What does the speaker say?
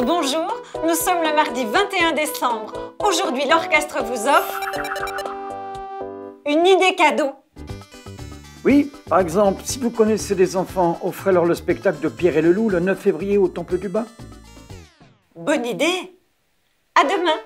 Bonjour, nous sommes le mardi 21 décembre. Aujourd'hui, l'orchestre vous offre une idée cadeau. Oui, par exemple, si vous connaissez des enfants, offrez-leur le spectacle de Pierre et le Loup le 9 février au Temple du Bas. Bonne idée. À demain.